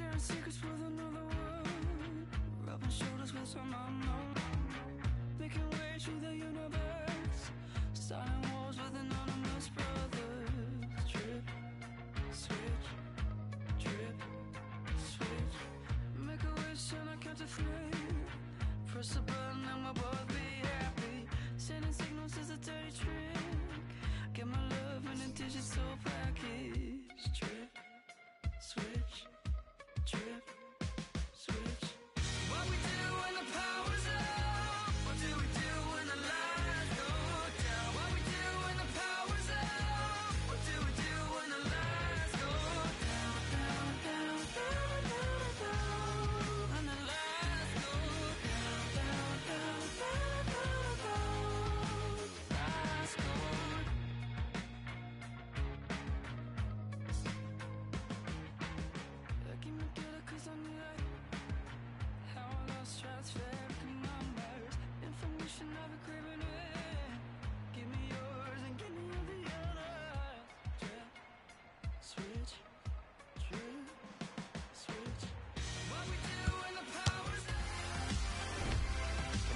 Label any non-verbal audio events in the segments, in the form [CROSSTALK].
sharing secrets with another world. Rubbing shoulders with some unknown. Making way through the universe. Starting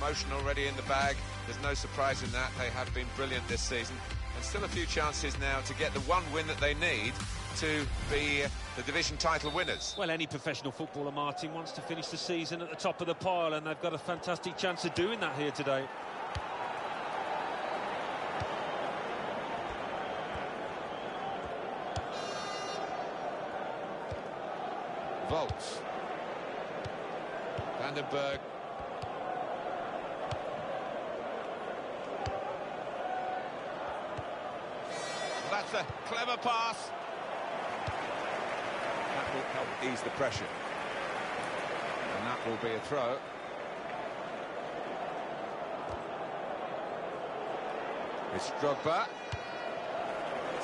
Promotion already in the bag. There's no surprise in that. They have been brilliant this season. And still a few chances now to get the one win that they need to be the division title winners. Well, any professional footballer, Martin, wants to finish the season at the top of the pile, and they've got a fantastic chance of doing that here today. That's a clever pass. That will help ease the pressure. And that will be a throw. It's Drogba.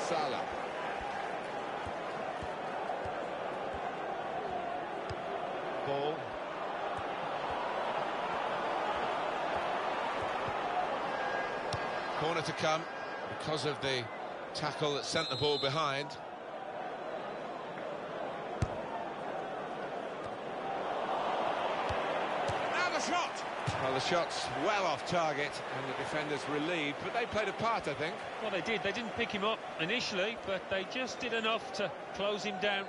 Salah. Ball. Corner to come because of the tackle that sent the ball behind. Now the shot! Well, the shot's well off target and the defenders relieved, but they played a part, I think. Well, they did. They didn't pick him up initially, but they just did enough to close him down.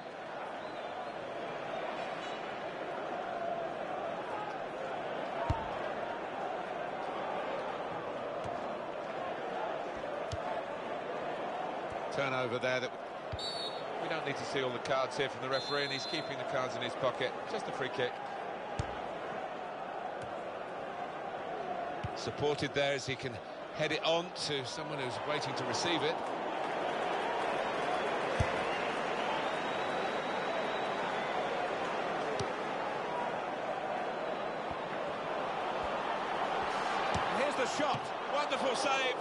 Turnover there that we don't need to see all the cards here from the referee and he's keeping the cards in his pocket. Just a free kick. Supported there as he can head it on to someone who's waiting to receive it here's the shot wonderful save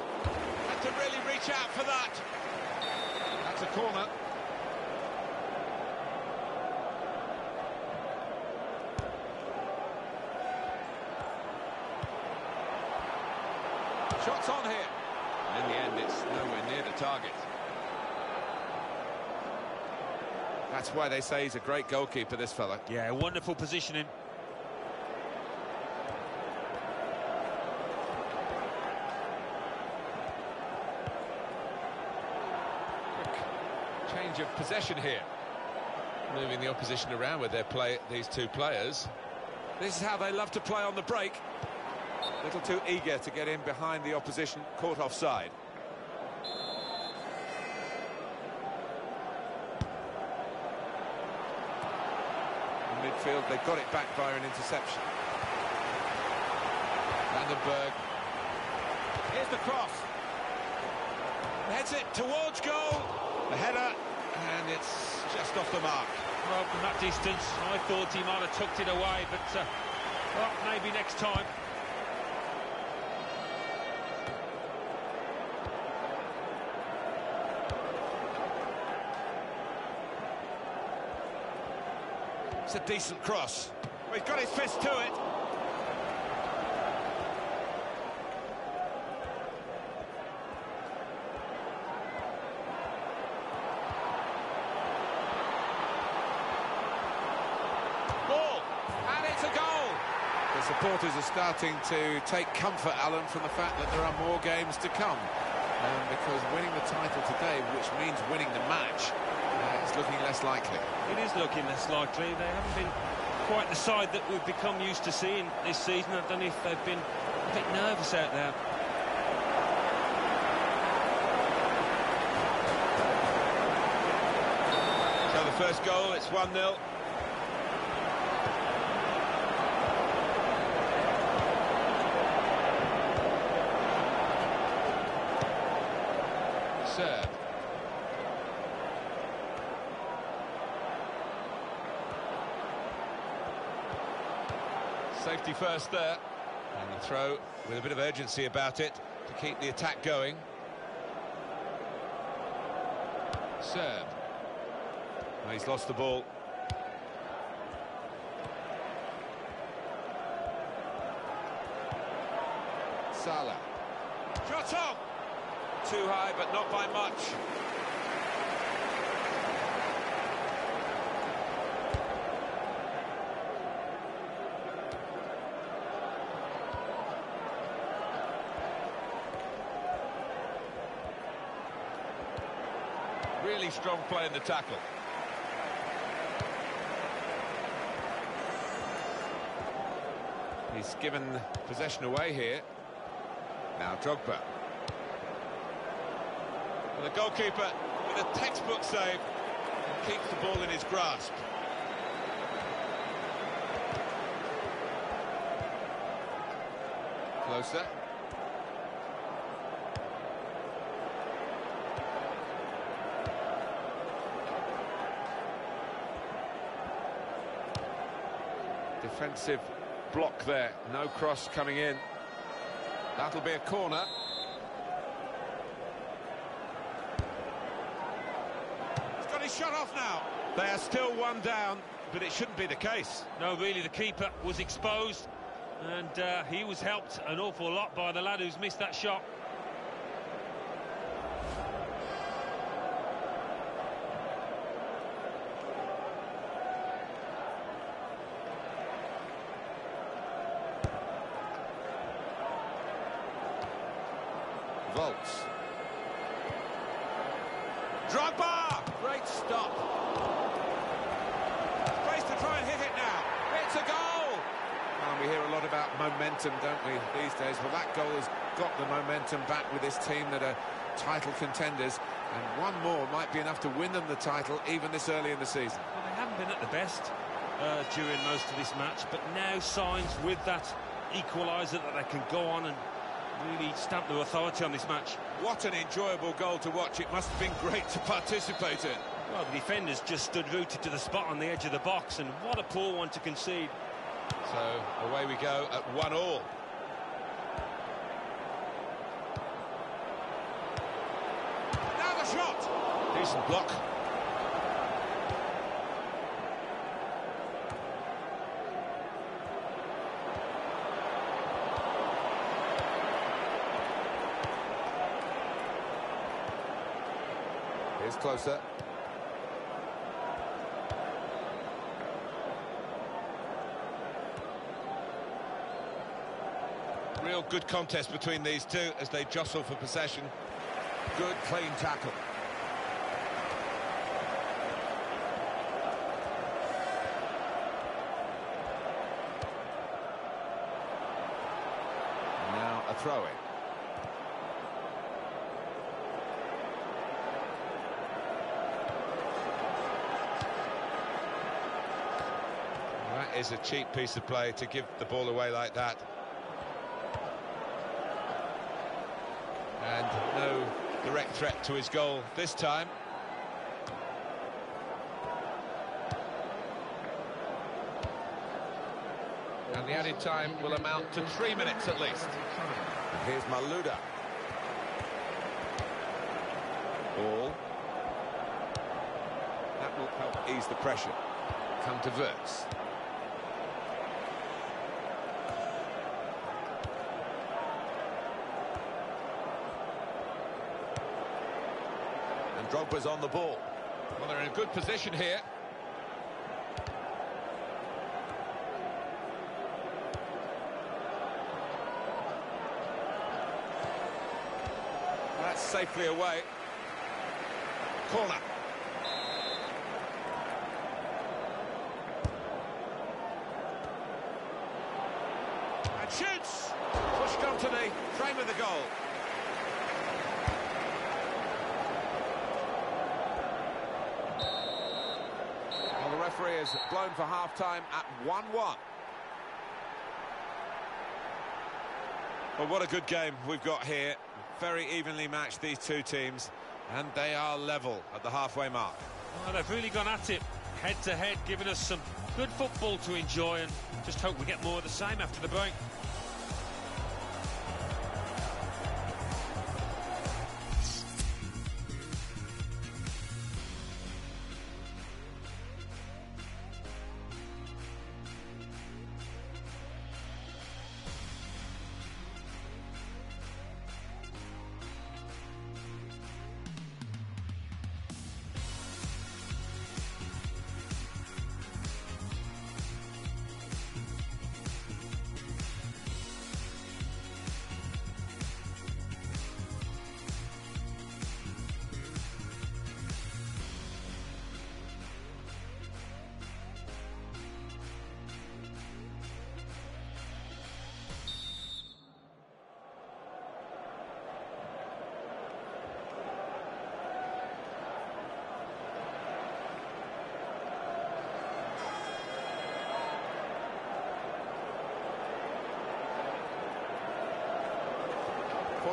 had to really reach out for that that's a corner. Shots on here. In the end, it's nowhere near the target. That's why they say he's a great goalkeeper, this fella. Yeah, wonderful positioning. Change of possession here. Moving the opposition around with their play, these two players. This is how they love to play on the break. A little too eager to get in behind the opposition, caught offside. In midfield, they got it back via an interception. Vandenberg. Here's the cross. Heads it towards goal. The header, and it's just off the mark. Well, from that distance, I thought he might have tucked it away, but uh, well, maybe next time. It's a decent cross. He's got his fist to it. Ball, and it's a goal. The supporters are starting to take comfort, Alan, from the fact that there are more games to come. Um, because winning the title today, which means winning the match, is looking less likely. It is looking less likely. They haven't been quite the side that we've become used to seeing this season. I don't know if they've been a bit nervous out there. So the first goal, it's 1-0. Serve. Safety first there. And the throw with a bit of urgency about it to keep the attack going. Serve. Well, he's lost the ball. Salah. Shot on! Too high, but not by much. Really strong play in the tackle. He's given possession away here. Now Drogba. And the goalkeeper with a textbook save keeps the ball in his grasp. Closer. Defensive block there, no cross coming in. That'll be a corner. He's got his shot off now. They are still one down, but it shouldn't be the case. No, really, the keeper was exposed, and uh, he was helped an awful lot by the lad who's missed that shot. Volts. Drogba! Great stop. Space to try and hit it now. It's a goal! And we hear a lot about momentum, don't we, these days? Well, that goal has got the momentum back with this team that are title contenders. And one more might be enough to win them the title, even this early in the season. Well, they haven't been at the best uh, during most of this match, but now signs with that equaliser that they can go on and really stamp their authority on this match. What an enjoyable goal to watch. It must have been great to participate in. Well, the defenders just stood rooted to the spot on the edge of the box, and what a poor one to concede. So away we go at one all. Now the shot. Decent block. Here's closer. Real good contest between these two as they jostle for possession. Good, clean tackle. Now a throw-in. That is a cheap piece of play to give the ball away like that. And no direct threat to his goal this time. And the added time will amount to three minutes at least. Here's Malouda. Ball. That will help ease the pressure. Come to Verts. keepers on the ball. Well, they're in a good position here. That's safely away. Corner. Referee has blown for half-time at 1-1. Well, what a good game we've got here. Very evenly matched, these two teams, and they are level at the halfway mark. Well, they've really gone at it, head to head, giving us some good football to enjoy, and just hope we get more of the same after the break.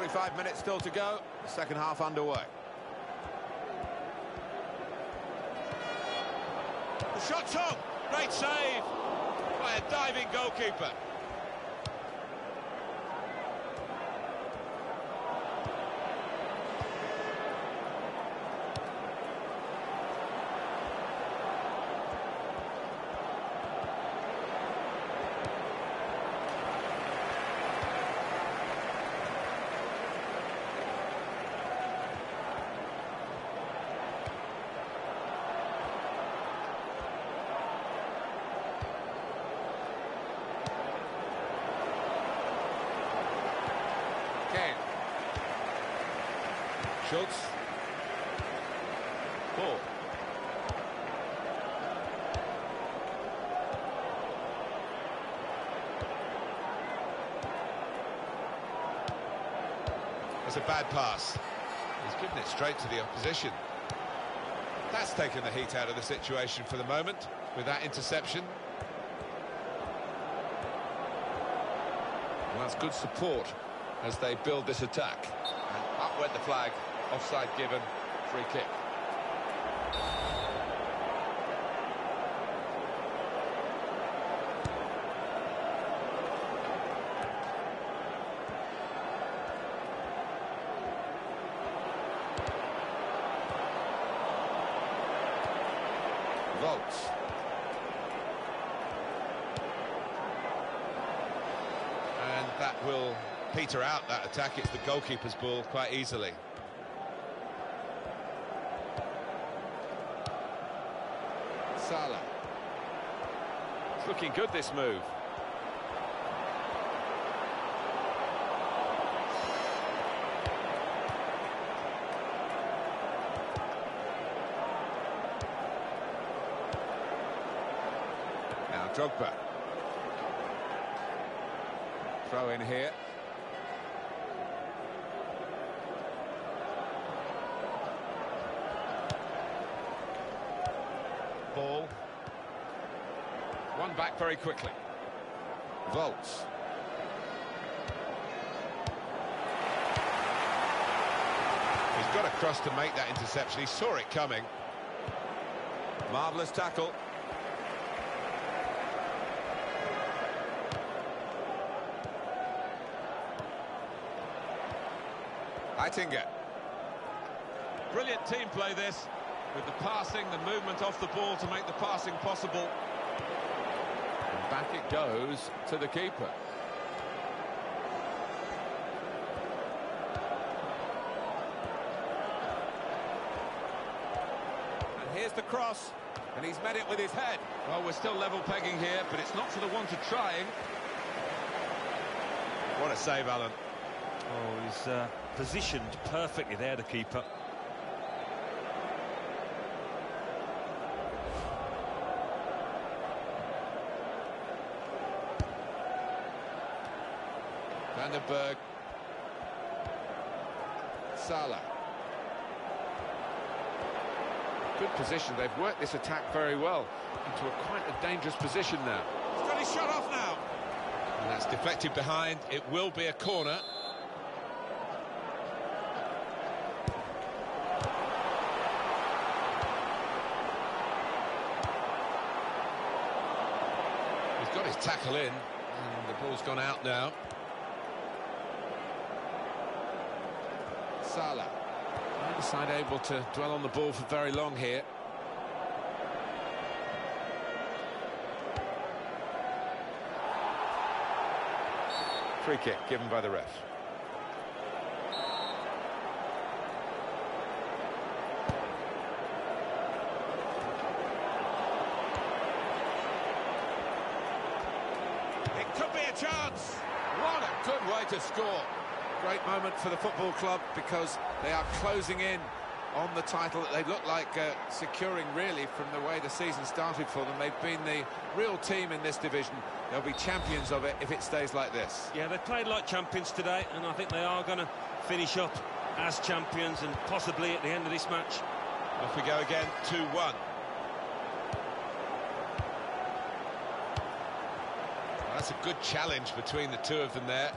Forty-five minutes still to go. The second half underway. The shot's on. Great save by a diving goalkeeper. Kane. Schultz. Ball. It's a bad pass. He's given it straight to the opposition. That's taken the heat out of the situation for the moment with that interception. Well, that's good support as they build this attack. And up went the flag, offside given, free kick. Volts. And that will out that attack. It's the goalkeeper's ball quite easily. Salah. It's looking good, this move. Now Drogba. Throw in here. Ball. One back very quickly. Volts. He's got across to make that interception. He saw it coming. Marvellous tackle. Eitinga. Brilliant team play this, with the passing, the movement off the ball to make the passing possible. And back it goes to the keeper. And here's the cross, and he's met it with his head. Well, we're still level pegging here, but it's not for the want of trying. What a save, Alan. Oh, He's uh, positioned perfectly there, the keeper. Vandenberg. Salah. Good position. They've worked this attack very well into a quite a dangerous position now. He's got his shot off now. And that's deflected behind. It will be a corner. He's got his tackle in, and the ball's gone out now. Salah. Neither side able to dwell on the ball for very long here. Free kick given by the ref. It could be a chance. What a good way to score. Great moment for the football club because they are closing in on the title that they look like uh, securing really from the way the season started for them. They've been the real team in this division. They'll be champions of it if it stays like this. Yeah, they played like champions today, and I think they are going to finish up as champions and possibly at the end of this match. Off we go again, 2-1. That's a good challenge between the two of them there.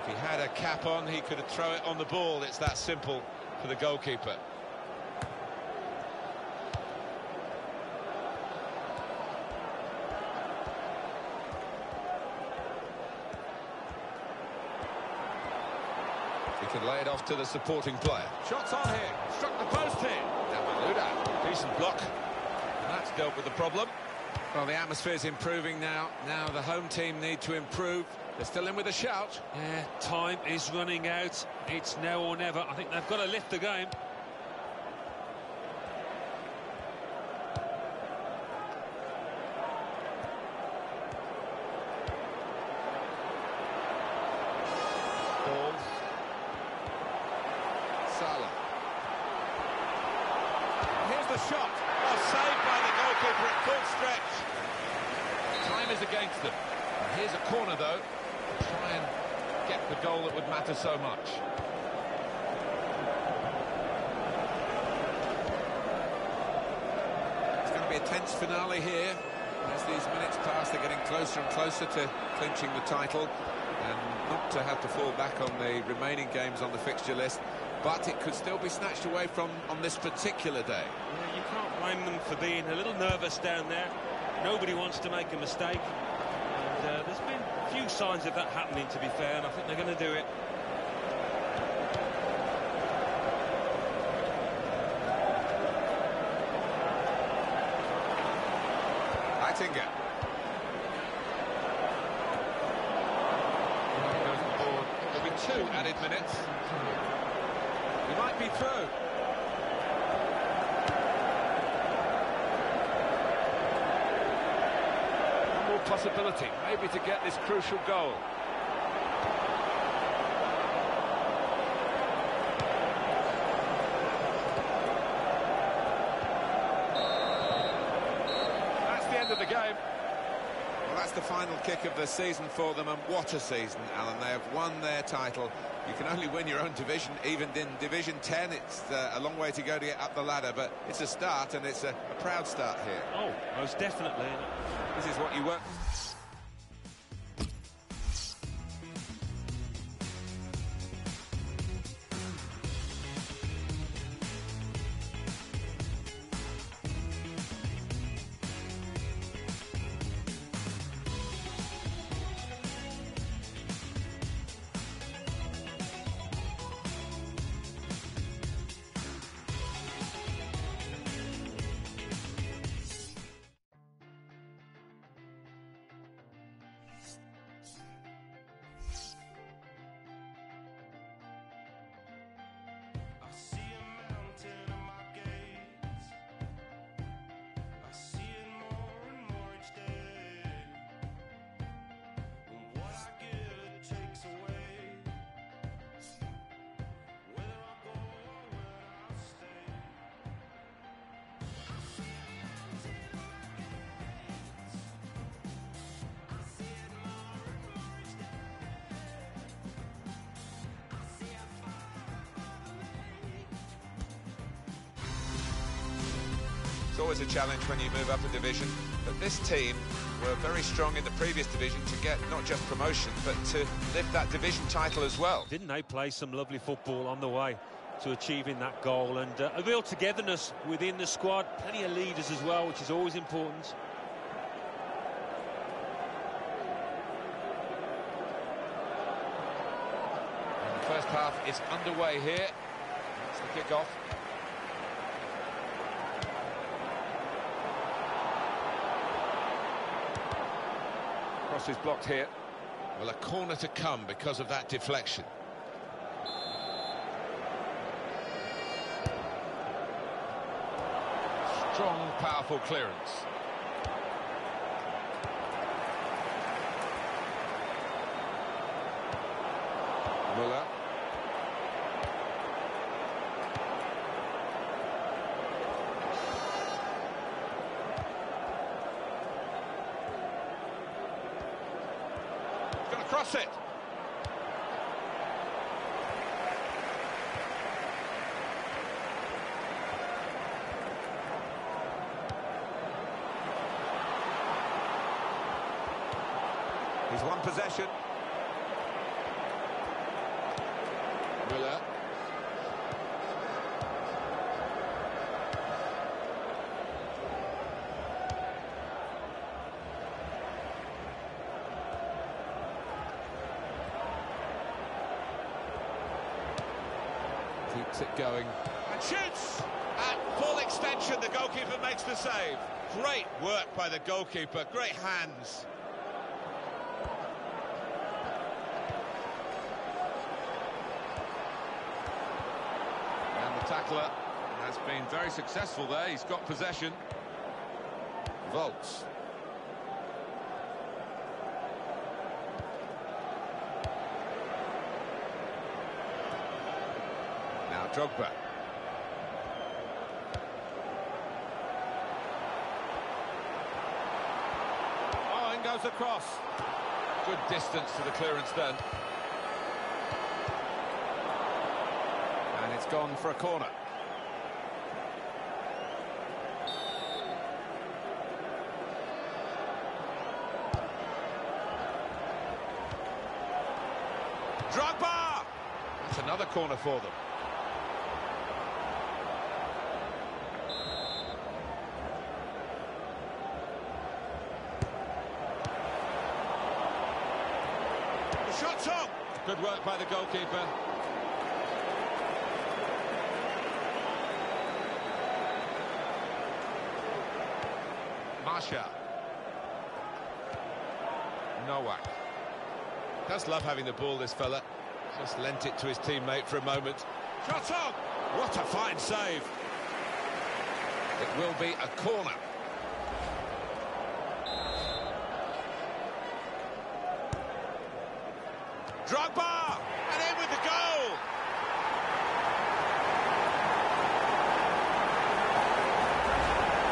If he had a cap on, he could throw it on the ball. It's that simple for the goalkeeper. He can lay it off to the supporting player. Shots on here. Struck the post here. Damaluda, decent block. And that's dealt with the problem. Well, the atmosphere's improving now. Now the home team need to improve. They're still in with a shout. Yeah, time is running out. It's now or never. I think they've got to lift the game. Ball. Salah. Here's the shot. Oh, saved by the goalkeeper at full stretch. Time is against them. Here's a corner, though. To Try and get the goal that would matter so much. It's going to be a tense finale here. As these minutes pass, they're getting closer and closer to clinching the title. And not to have to fall back on the remaining games on the fixture list. But it could still be snatched away from on this particular day. Yeah, you can't blame them for being a little nervous down there. Nobody wants to make a mistake. And uh, there's been few signs of that happening, to be fair, and I think they're going to do it. Ball. There'll be two added minutes. He might be through. Possibility, maybe to get this crucial goal. That's the end of the game. Well, that's the final kick of the season for them, and what a season, Alan. They have won their title. You can only win your own division, even in Division 10. It's uh, a long way to go to get up the ladder, but it's a start, and it's a, a proud start here. Oh, most definitely. This is what you work... always a challenge when you move up a division, but this team were very strong in the previous division to get not just promotion, but to lift that division title as well. Didn't they play some lovely football on the way to achieving that goal? And uh, a real togetherness within the squad, plenty of leaders as well, which is always important. And the first half is underway here. That's the kick-off. Cross is blocked here. Well, a corner to come because of that deflection. Strong, powerful clearance. Muller. Going to cross it. He's won possession. Müller. Keeps it going. And shoots! At the goalkeeper makes the save. Great work by the goalkeeper, great hands. And the tackler has been very successful there. He's got possession. Volts. Now Drogba. Oh, in goes the cross. Good distance to the clearance then. And it's gone for a corner. Drogba! That's another corner for them. The shot's on! By the goalkeeper. Marsha. Nowak. Does love having the ball, this fella. Just lent it to his teammate for a moment. Shot on! What a fine save! It will be a corner. Drogba! And in with the goal!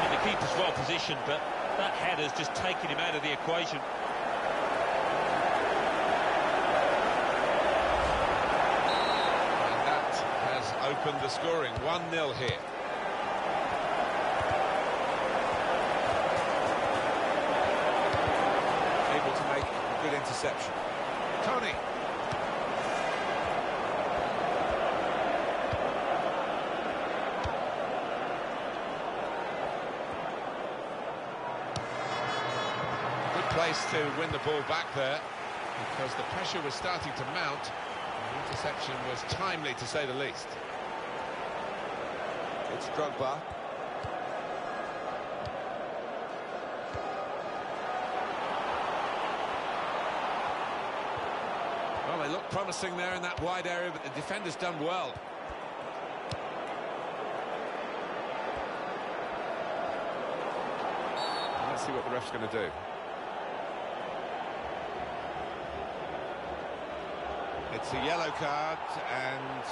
And the keeper's well positioned, but that header's just taken him out of the equation. And that has opened the scoring. 1-0 here. Able to make a good interception. Tony. Good place to win the ball back there because the pressure was starting to mount. The interception was timely to say the least. It's Drogba. Well, they look promising there in that wide area, but the defender's done well. Let's see what the ref's going to do. It's a yellow card, and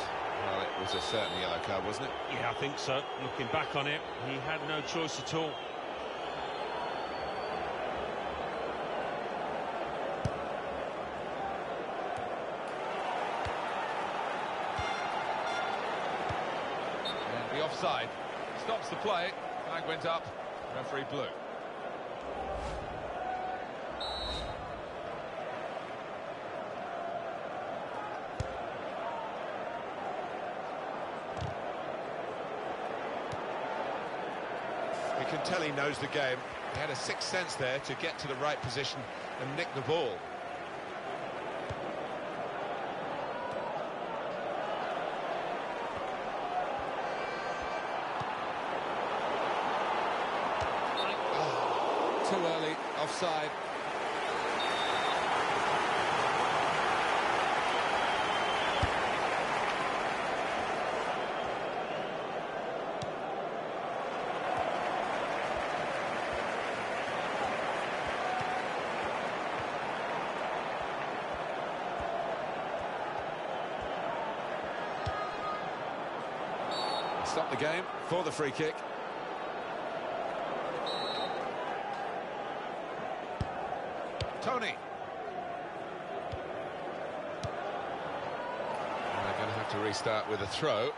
well, it was a certain yellow card, wasn't it? Yeah, I think so. Looking back on it, he had no choice at all. And the offside stops the play. Flag went up, referee blew. You can tell he knows the game. He had a sixth sense there to get to the right position and nick the ball. Oh, too early, offside. Stop the game for the free kick. Tony. They're going to have to restart with a throw.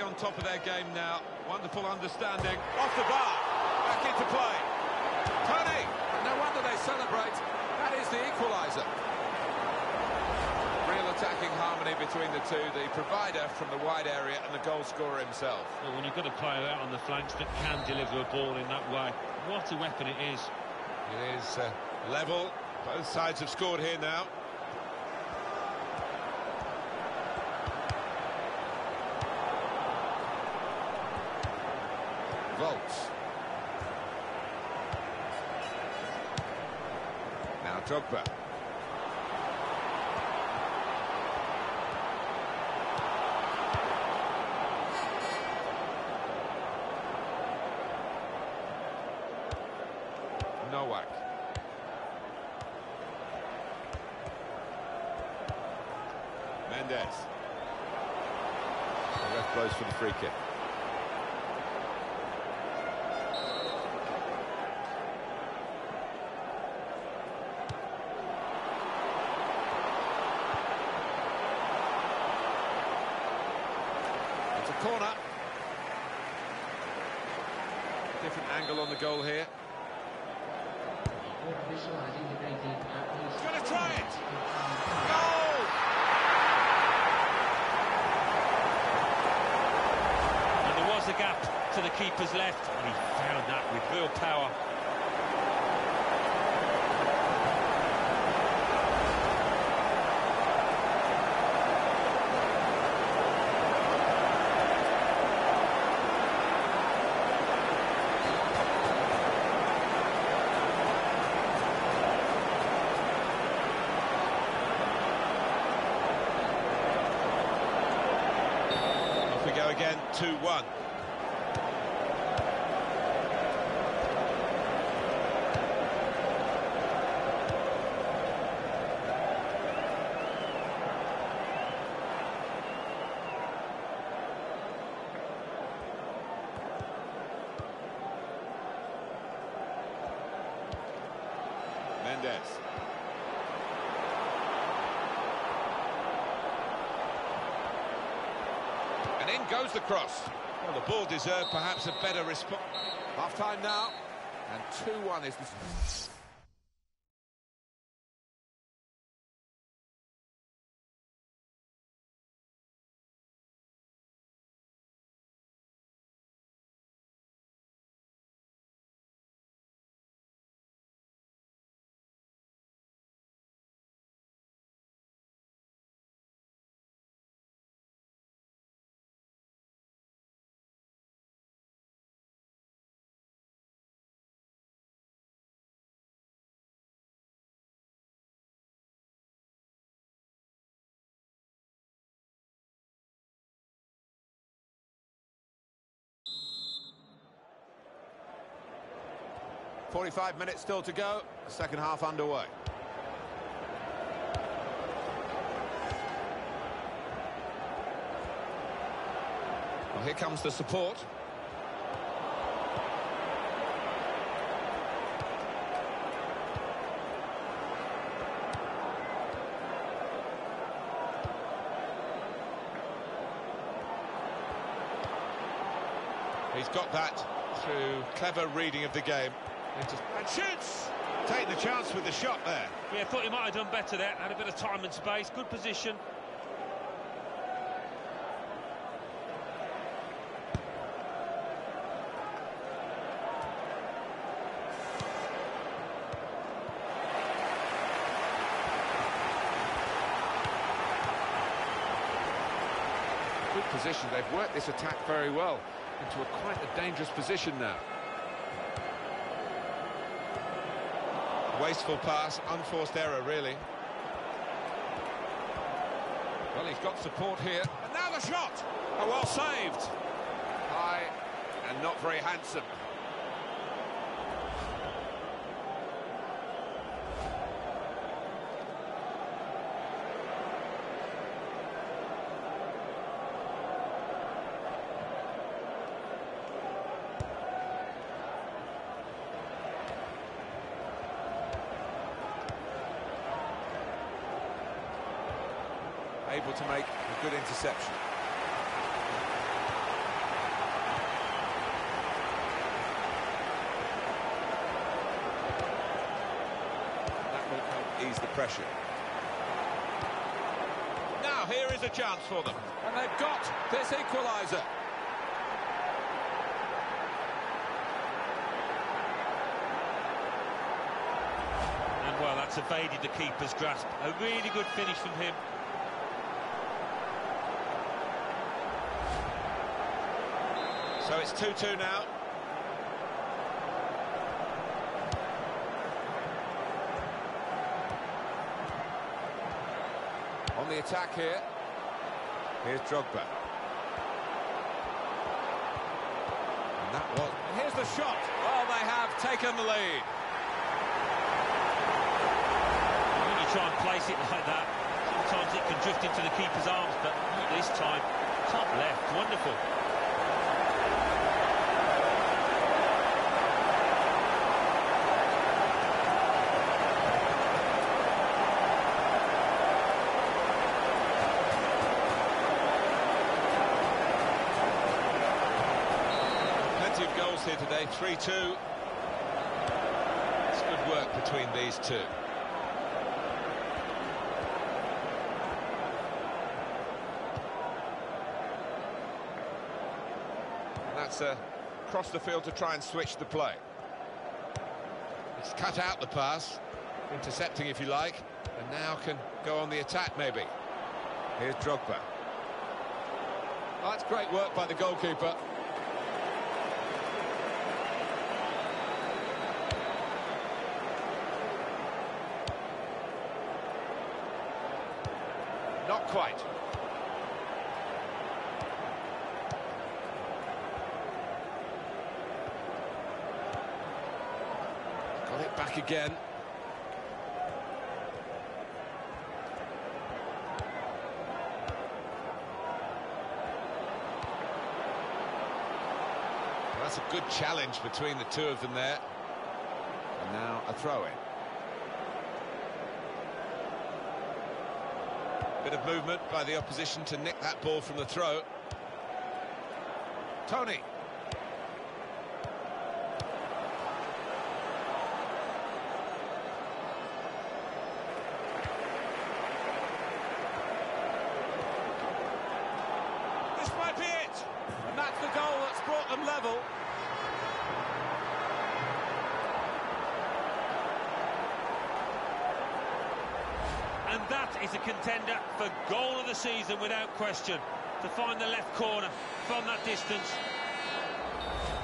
Really on top of their game now. Wonderful understanding. Off the bar. Back into play. Tony! No wonder they celebrate. That is the equaliser. Real attacking harmony between the two. The provider from the wide area and the goal scorer himself. Well, when you've got a player out on the flanks that can deliver a ball in that way, what a weapon it is. It is uh, Level. Both sides have scored here now. Volts. Now Drogba. Nowak. Mendes. The ref blows for the free kick. Corner. Different angle on the goal here. He's going to try it. Goal! And there was a gap to the keeper's left, and he found that with real power. Off we go again, 2-1. Mendes. And in goes the cross. Well, the ball deserved perhaps a better response. Half time now. And 2-1 is the... 45 minutes still to go. Second half underway. Well, here comes the support. He's got that through clever reading of the game. And shoots! Taking the chance with the shot there. Yeah, thought he might have done better there. Had a bit of time and space, good position. Good position. They've worked this attack very well into a quite a dangerous position now. Wasteful pass, unforced error, really. Well, he's got support here. And now the shot! Oh, well saved. High and not very handsome. able to make a good interception. That will help ease the pressure. Now here is a chance for them. And they've got this equaliser. And well, that's evaded the keeper's grasp. A really good finish from him. It's 2-2 now. On the attack here. Here's Drogba. And that was... And here's the shot. Well, they have taken the lead. When you try and place it like that, sometimes it can drift into the keeper's arms, but not this time. Top left, wonderful. Plenty of goals here today, 3-2. It's good work between these two. That's uh, across the field to try and switch the play. It's cut out the pass, intercepting if you like, and now can go on the attack maybe. Here's Drogba. That's great work by the goalkeeper. Quite. Got it back again. Well, that's a good challenge between the two of them there. And now a throw-in. Bit of movement by the opposition to nick that ball from the throw. Tony. This might be it. And that's the goal that's brought them level. And that is a contender for goal of the season without question. To find the left corner from that distance.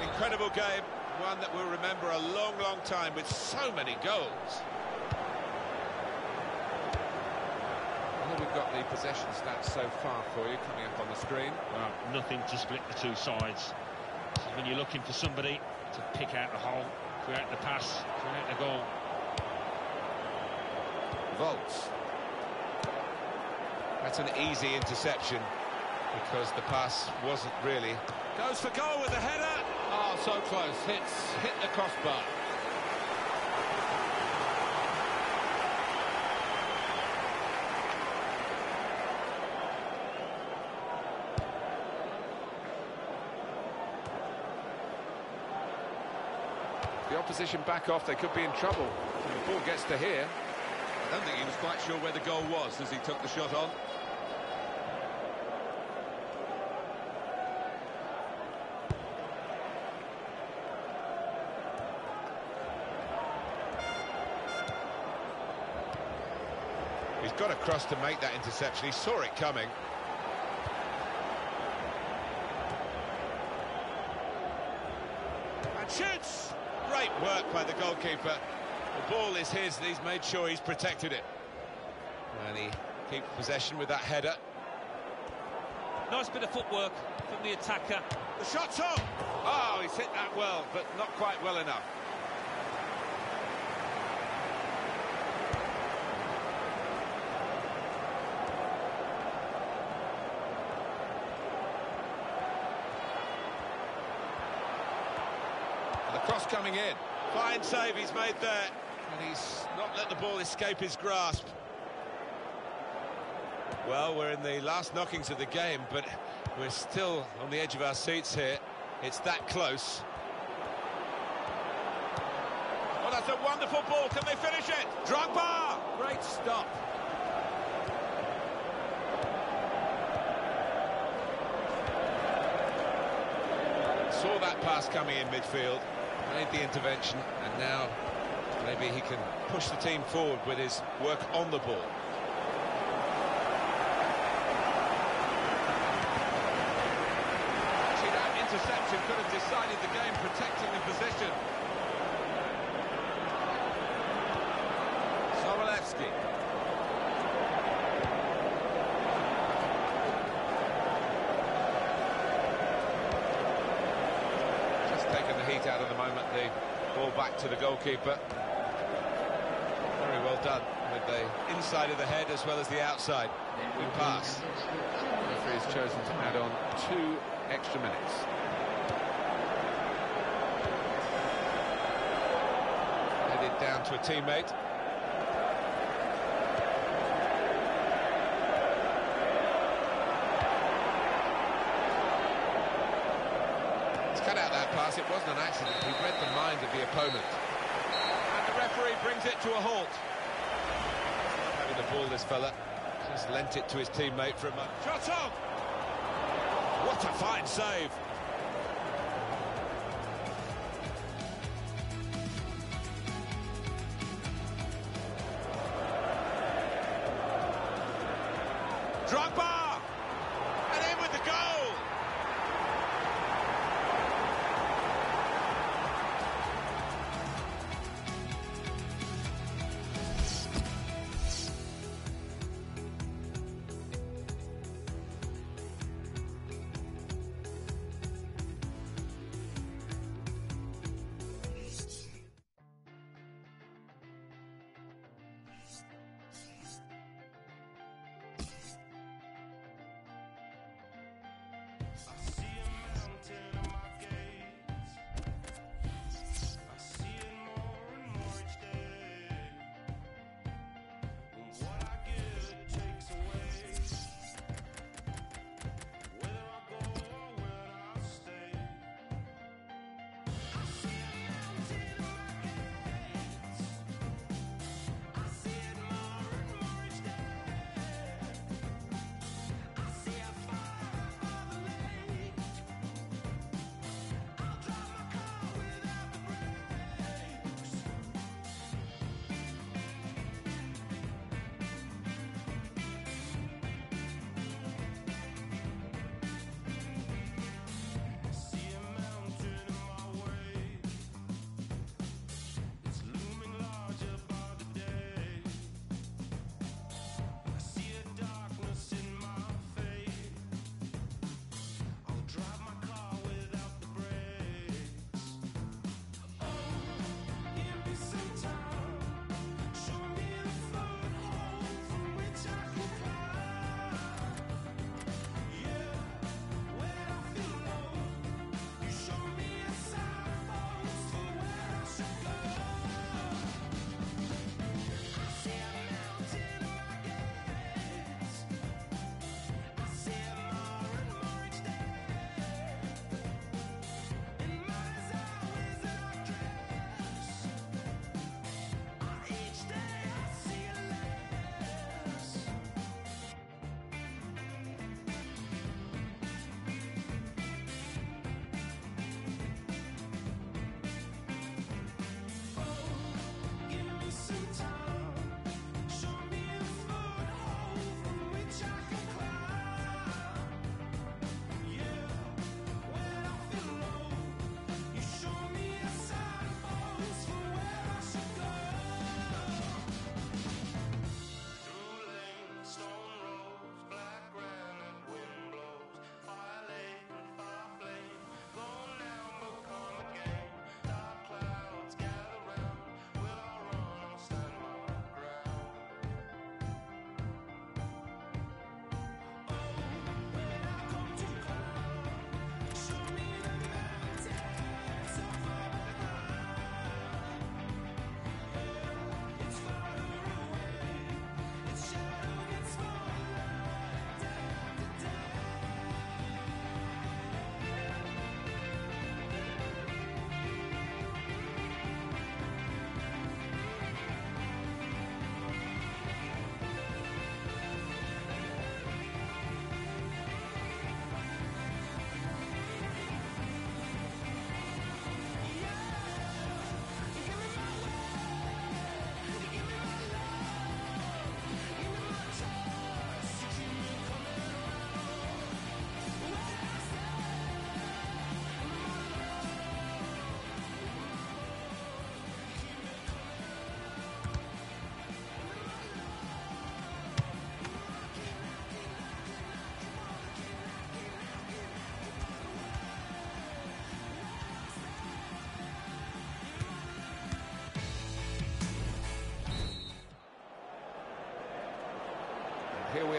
Incredible game, one that we'll remember a long, long time with so many goals. And then we've got the possession stats so far for you coming up on the screen. Well, nothing to split the two sides. This when you're looking for somebody to pick out the hole, create the pass, create the goal. Volts. That's an easy interception because the pass wasn't really. Goes for goal with the header. Oh, so close. Hits hit the crossbar. the opposition back off, they could be in trouble. If the ball gets to here. I don't think he was quite sure where the goal was as he took the shot on. He's got across to make that interception. He saw it coming. And shoots! Great work by the goalkeeper. Is his, and he's made sure he's protected it. And he keeps possession with that header. Nice bit of footwork from the attacker. The shot's up! Oh, he's hit that well, but not quite well enough. The cross coming in. Fine save he's made there. And he's not let the ball escape his grasp. Well, we're in the last knockings of the game, but we're still on the edge of our seats here. It's that close. Oh, that's a wonderful ball. Can they finish it? Drogba! Great stop. Saw that pass coming in midfield, made the intervention, and now maybe he can push the team forward with his work on the ball. Actually, that interception could have decided the game, protecting the position. Sobolewski. Just taking the heat out of the moment, the ball back to the goalkeeper. Well done with the inside of the head as well as the outside. Good pass. The referee has chosen to add on two extra minutes. Headed down to a teammate. Cut out that pass. It wasn't an accident. He read the mind of the opponent. And the referee brings it to a halt. Having the ball, this fella. Just lent it to his teammate for a moment. Shot! What a fine save.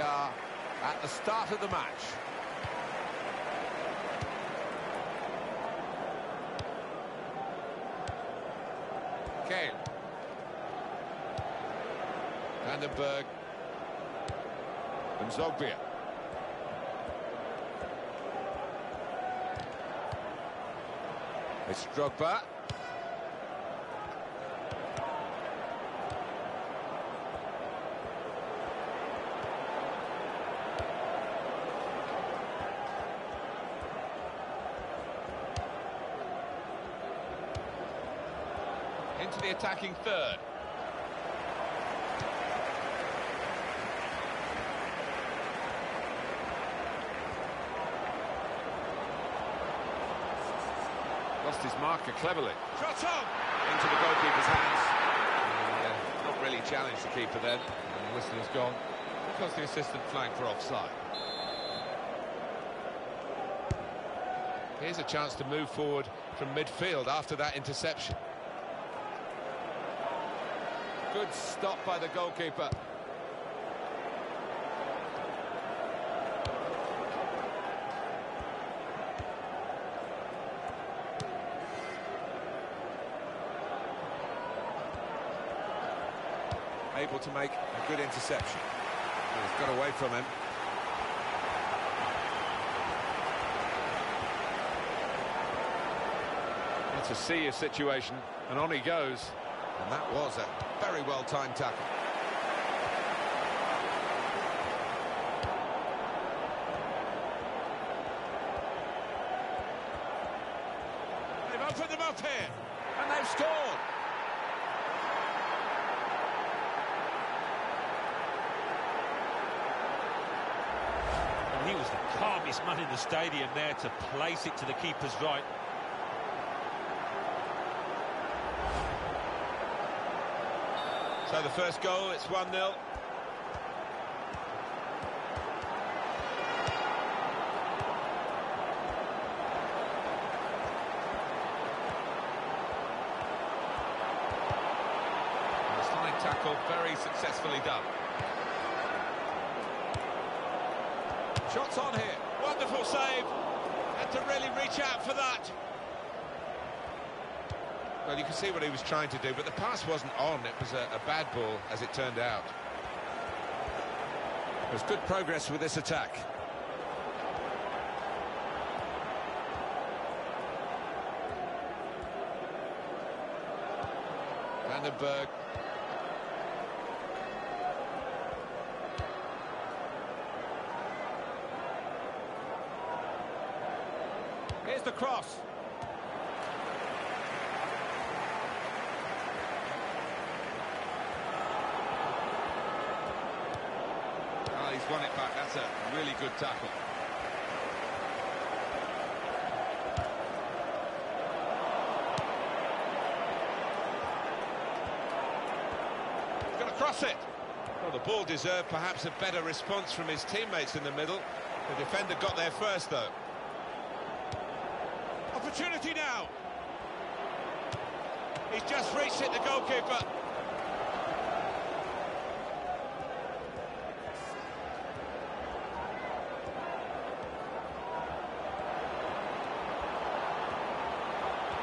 Are at the start of the match. Kane. Vandenberg. And Zogbia. It's Drogba. Attacking third. Lost his marker cleverly. Shot on! Into the goalkeeper's hands. And, uh, not really challenged the keeper then. And the whistle is gone. Because the assistant flagged for offside. Here's a chance to move forward from midfield after that interception. Good stop by the goalkeeper. Able to make a good interception. He's got away from him. It's a serious situation, and on he goes. And that was a very well-timed tackle. They've opened them up here. And they've scored! He was the calmest man in the stadium there to place it to the keeper's right. So the first goal, it's 1-0. And the slide tackle, very successfully done. Shots on here. Wonderful save. Had to really reach out for that. Well, you can see what he was trying to do, but the pass wasn't on. It was a, a bad ball, as it turned out. There's good progress with this attack. Vandenberg. Here's the cross. Oh, won it back. That's a really good tackle. He's going to cross it. Well, the ball deserved perhaps a better response from his teammates in the middle. The defender got there first, though. Opportunity now. He's just reached it, the goalkeeper.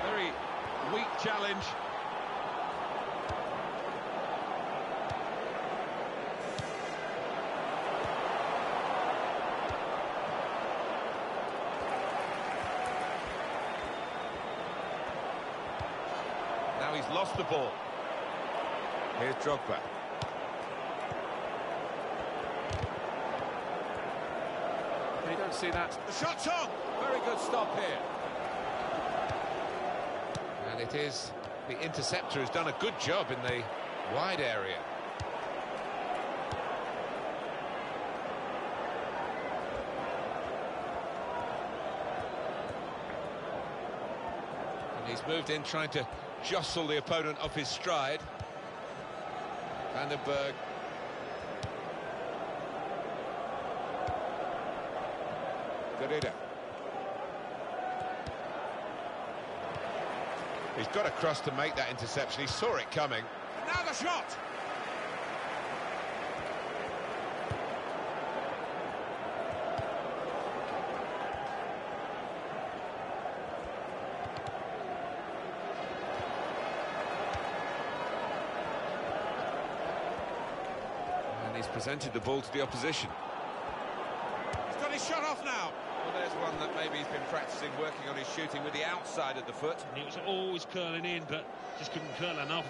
Very weak challenge. Now he's lost the ball. Here's Drogba. You don't see that. The shot's on. Very good stop here. And it is the interceptor who's done a good job in the wide area. And he's moved in trying to jostle the opponent off his stride. Vandenberg. Garida. He's got across to make that interception. He saw it coming. Now the shot. And he's presented the ball to the opposition. He's got his shot off now. Well, there's one that maybe he's been practicing working on his shooting with the outside of the foot. And it was always curling in, but just couldn't curl enough.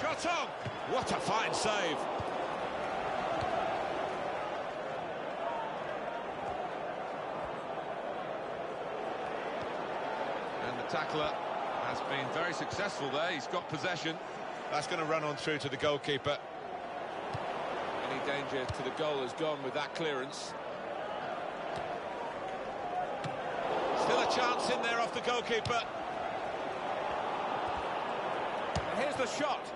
Shot on. What a fine save. Tackler has been very successful there. He's got possession. That's going to run on through to the goalkeeper. Any danger to the goal has gone with that clearance. Still a chance in there off the goalkeeper. And here's the shot.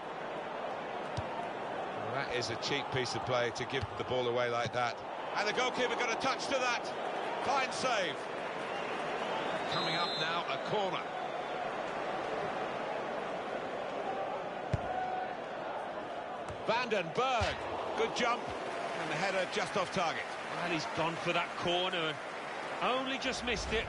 Well, that is a cheap piece of play to give the ball away like that. And the goalkeeper got a touch to that. Fine save. Coming up now, a corner. Vandenberg. Good jump. And the header just off target. Well, he's gone for that corner and only just missed it.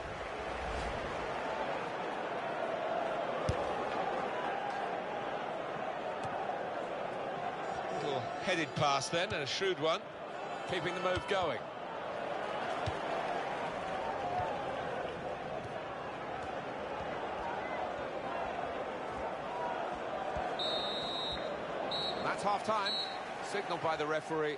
Little headed pass then, and a shrewd one, keeping the move going. Half-time, signalled by the referee.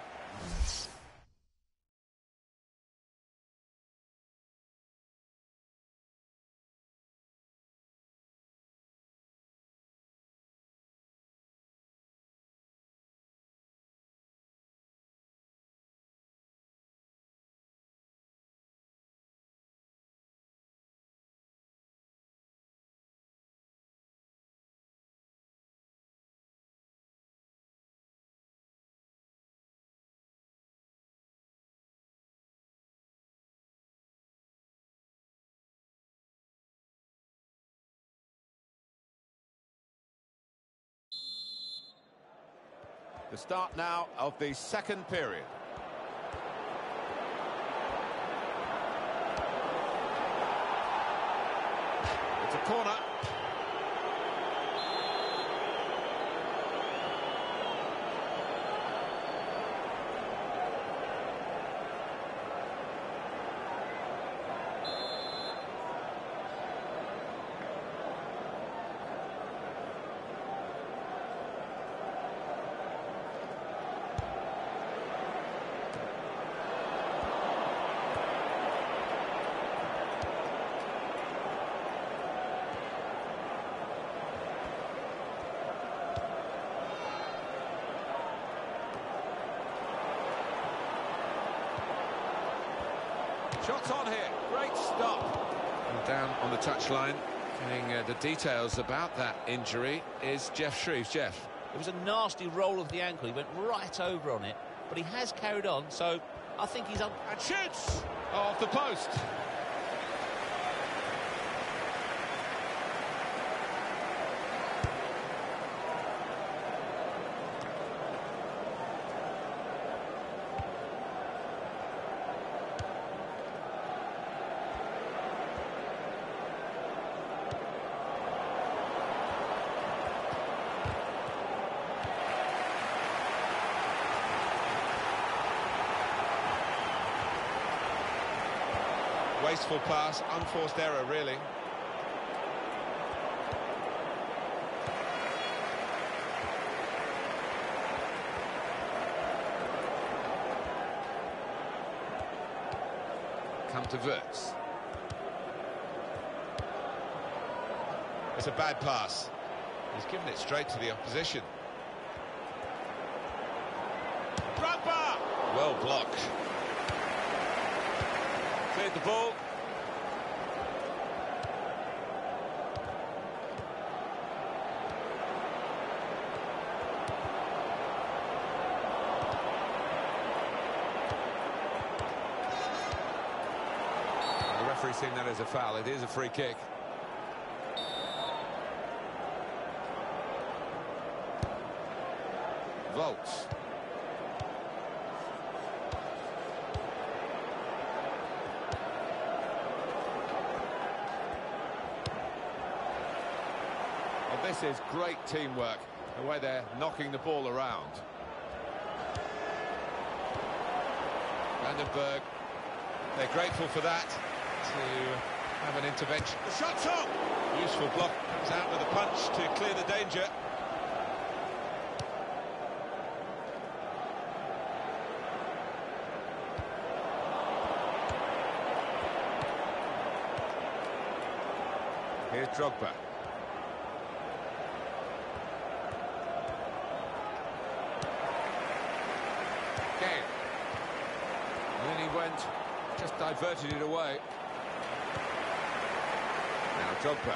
The start now of the second period. It's a corner. Shots on here. Great stop. And down on the touchline, getting uh, the details about that injury is Geoff Shreeves. Geoff. It was a nasty roll of the ankle. He went right over on it, but he has carried on, so I think he's un- And shoots off the post. Wasteful pass, unforced error, really. Come to Wirtz. It's a bad pass. He's given it straight to the opposition. Drogba. Well blocked. Ball. The referee seen that as a foul. It is a free kick. Volts. This is great teamwork, the way they're knocking the ball around. Vandenberg, they're grateful for that, to have an intervention. The shot's on! Useful block, comes out with a punch to clear the danger. Here's Drogba. Kane. And then he went, just diverted it away. Now Drogba.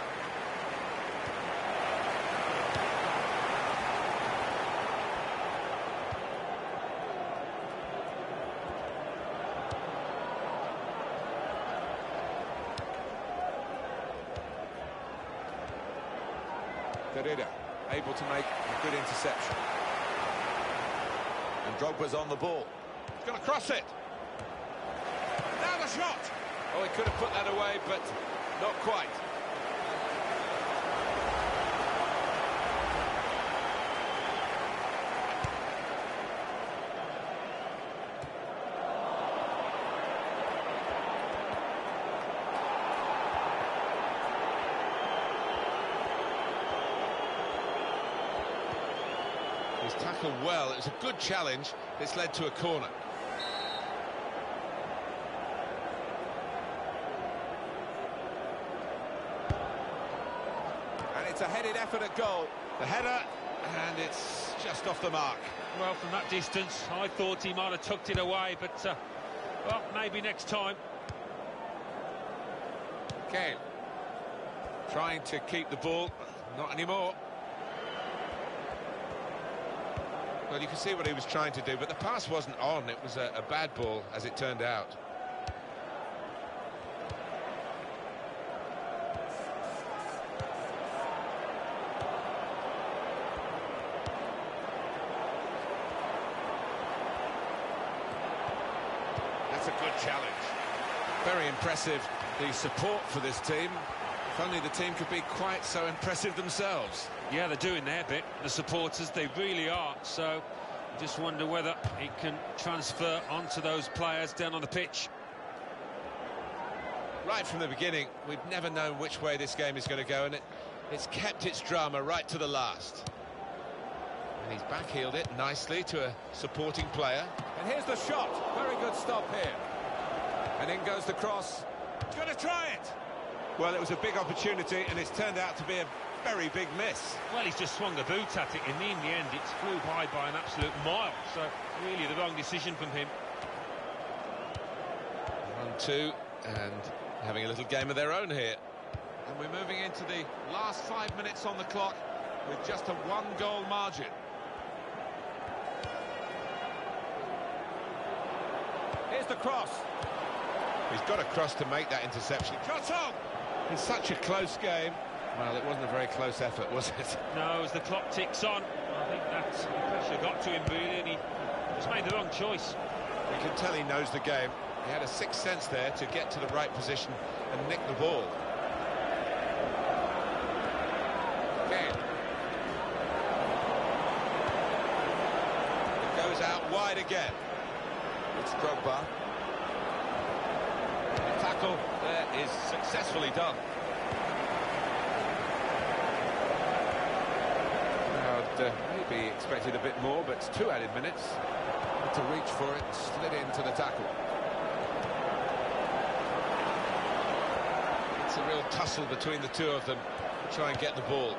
Derrida able to make a good interception. And Drogba's on the ball. He's going to cross it. Shot! Oh, he could have put that away, but not quite. He's tackled well. It was a good challenge. This led to a corner. And it's a headed effort at goal. The header, and it's just off the mark. Well, from that distance, I thought he might have tucked it away, but, uh, well, maybe next time. Kane trying to keep the ball, not anymore. Well, you can see what he was trying to do, but the pass wasn't on. It was a, a bad ball, as it turned out. That's a good challenge. Very impressive, the support for this team. If only the team could be quite so impressive themselves. Yeah, they're doing their bit, the supporters, they really are. So, just wonder whether it can transfer onto those players down on the pitch. Right from the beginning, we've never known which way this game is going to go, and it, it's kept its drama right to the last. And he's backheeled it nicely to a supporting player. And here's the shot. Very good stop here. And in goes the cross. He's going to try it! Well, it was a big opportunity, and it's turned out to be a very big miss. Well, he's just swung the boot at it, and in the end, it flew by by an absolute mile. So, really, the wrong decision from him. One, two, and having a little game of their own here. And we're moving into the last five minutes on the clock with just a one-goal margin. Here's the cross. He's got a cross to make that interception. Shot on! It's such a close game. Well, it wasn't a very close effort, was it? No, as the clock ticks on, I think that the pressure got to him, really, and he just made the wrong choice. You can tell he knows the game. He had a sixth sense there to get to the right position and nick the ball. Kane. It goes out wide again. It's Drogba. Tackle there is successfully done. Crowd uh, maybe expected a bit more, but it's two added minutes. Had to reach for it, slid into the tackle. It's a real tussle between the two of them to try and get the ball.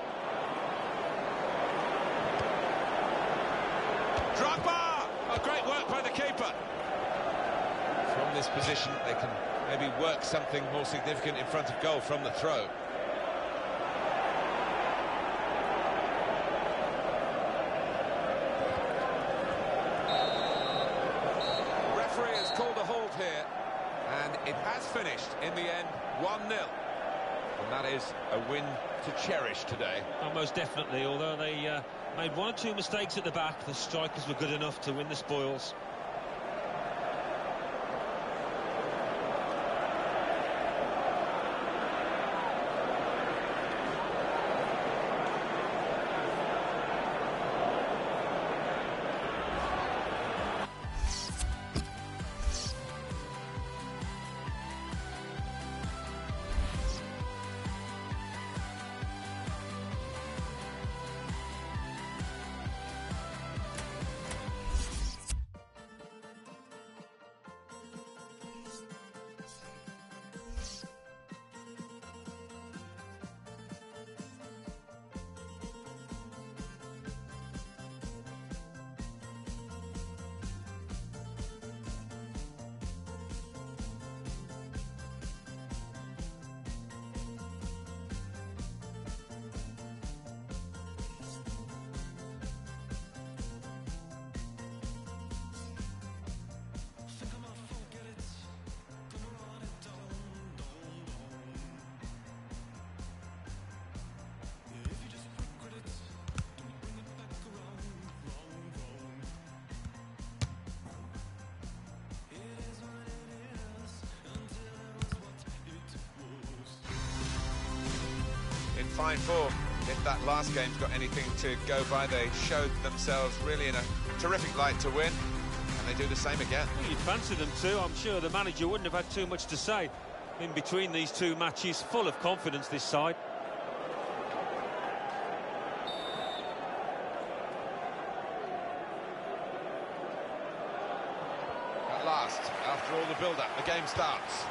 Drogba! Oh, great work by the keeper. From this position, they can maybe work something more significant in front of goal from the throw. Referee has called a hold here, and it has finished in the end 1-0. And that is a win to cherish today. Oh, most definitely, although they uh, made one or two mistakes at the back, the strikers were good enough to win the spoils. Fine form. If that last game's got anything to go by, they showed themselves really in a terrific light to win, and they do the same again. Well, you'd fancy them too. I'm sure the manager wouldn't have had too much to say in between these two matches. Full of confidence, this side. At last, after all the build-up, the game starts.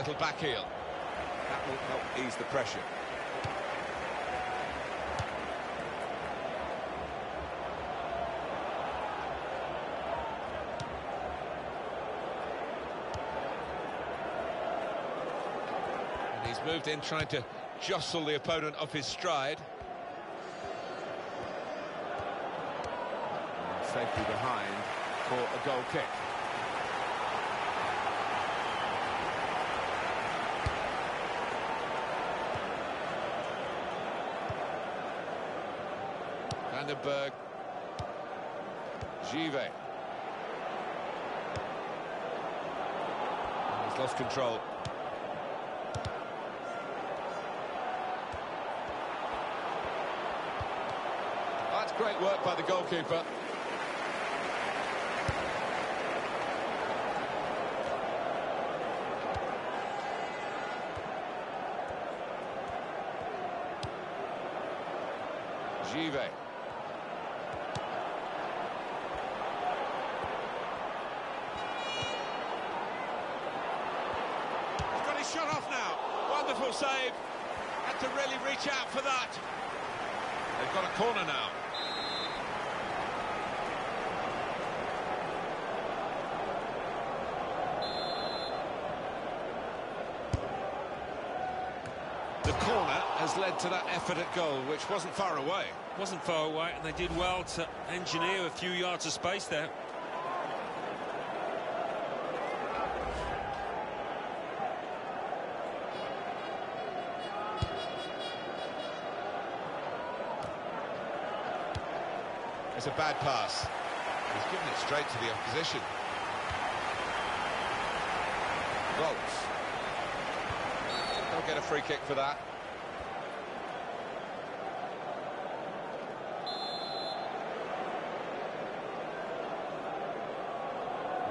Have a little back heel. That will help ease the pressure. And he's moved in trying to jostle the opponent off his stride. And safely behind for a goal kick. Vandenberg. Give. He's lost control. That's great work by the goalkeeper. Give. He's got his shot off now. Wonderful save. Had reach out for that. They've got a corner now. The corner has led to that effort at goal, which wasn't far away. Wasn't far away, and they did well to engineer a few yards of space there. It's a bad pass. He's given it straight to the opposition. Volts. They'll get a free kick for that.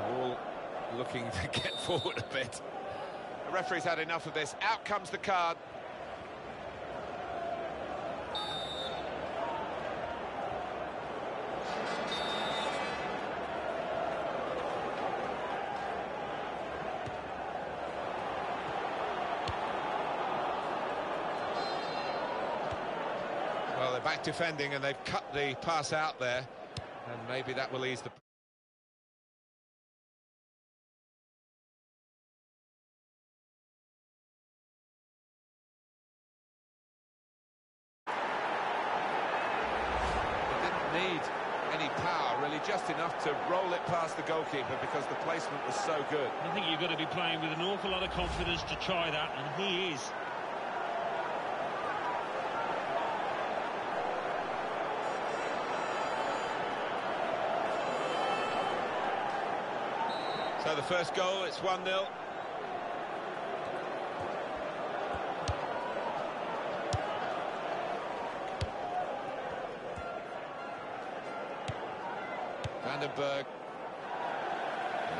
All looking to [LAUGHS] get forward a bit. The referee's had enough of this. Out comes the card. Well, they're back defending and they've cut the pass out there. And maybe that will ease the... Need any power, really, just enough to roll it past the goalkeeper because the placement was so good. I think you've got to be playing with an awful lot of confidence to try that, and he is. So the first goal, it's 1-0. Vandenberg.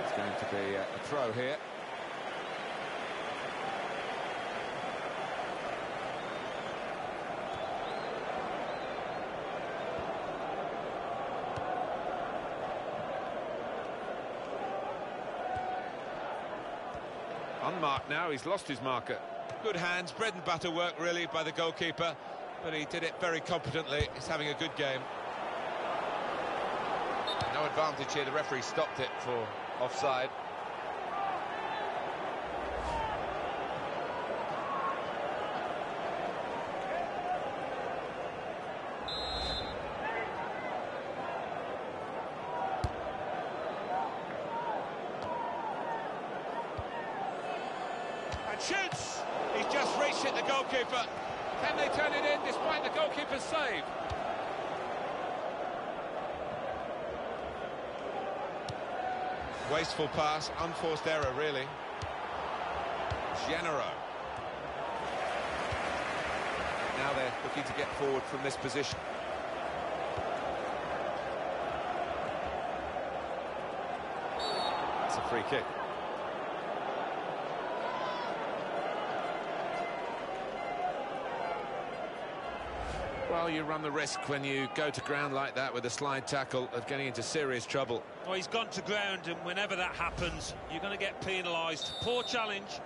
It's going to be a, a throw here. Unmarked now, he's lost his marker. Good hands, bread and butter work really by the goalkeeper, but he did it very competently. He's having a good game. No advantage here, the referee stopped it for offside. And and shoots! He's just reached it, the goalkeeper. Can they turn it in despite the goalkeeper's save? Wasteful pass, unforced error, really. Genero. Now they're looking to get forward from this position. It's a free kick. Well, you run the risk when you go to ground like that with a slide tackle of getting into serious trouble. Well, he's gone to ground, and whenever that happens, you're going to get penalised. Poor challenge.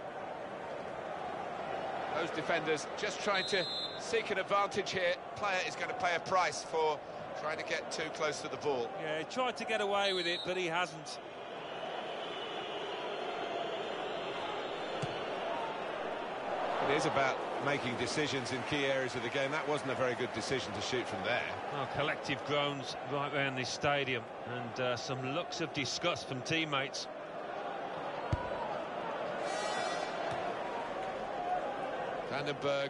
Those defenders just trying to seek an advantage here. Player is going to pay a price for trying to get too close to the ball. Yeah, he tried to get away with it, but he hasn't. It is about making decisions in key areas of the game. That wasn't a very good decision to shoot from there. Well, collective groans right around this stadium, and uh, some looks of disgust from teammates. Vandenberg.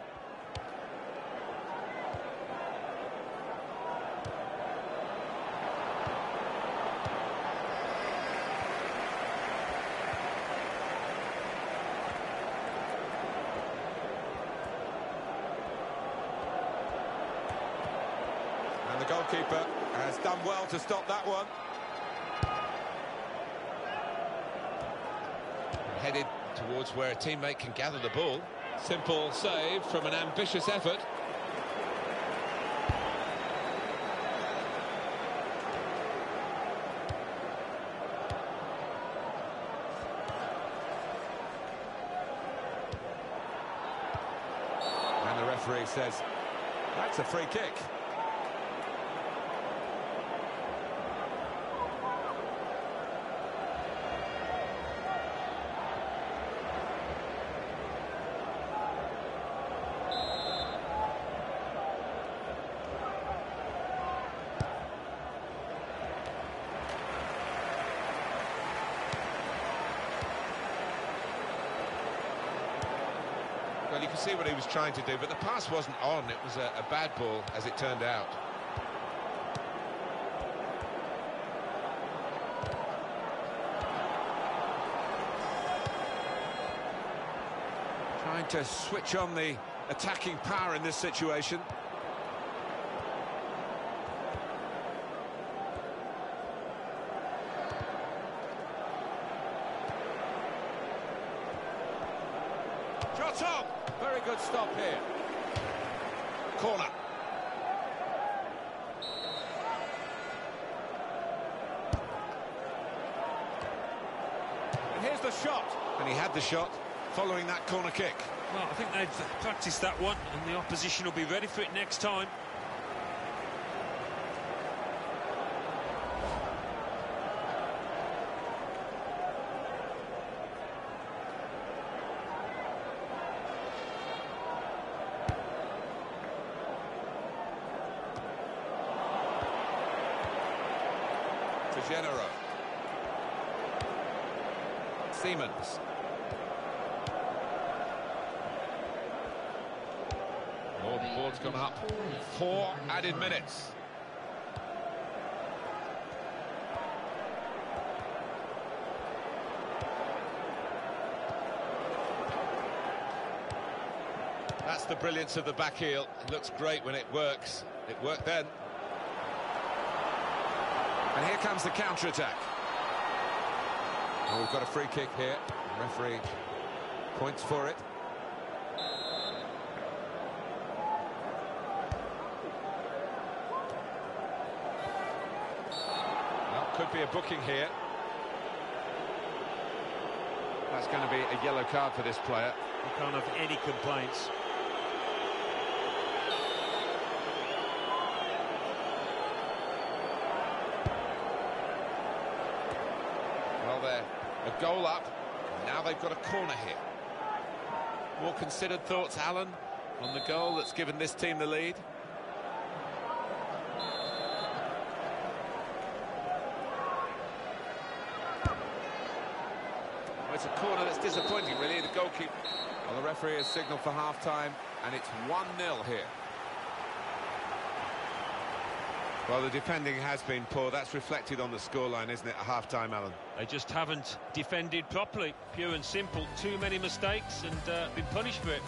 And the goalkeeper has done well to stop that one. Headed towards where a teammate can gather the ball. Simple save from an ambitious effort. And the referee says, that's a free kick. See what he was trying to do, but the pass wasn't on. It was a, a bad ball, as it turned out. Trying to switch on the attacking power in this situation. Shot on! Very good stop here. Corner. And here's the shot. And he had the shot following that corner kick. Well, I think they've practiced that one, and the opposition will be ready for it next time. Genero. Siemens. Oh, the board's gone up. Four added minutes. That's the brilliance of the back heel. It looks great when it works. It worked then. And here comes the counter-attack. Oh, we've got a free kick here. Referee points for it. Well, could be a booking here. That's going to be a yellow card for this player. You can't have any complaints. Well, they're a goal up. Now they've got a corner here. More considered thoughts, Alan, on the goal that's given this team the lead. Well, it's a corner that's disappointing, really. The goalkeeper Well, the referee has signalled for half-time, and it's 1-0 here. Well, the defending has been poor. That's reflected on the scoreline, isn't it, at half-time, Alan? They just haven't defended properly, pure and simple. Too many mistakes and uh, been punished for it.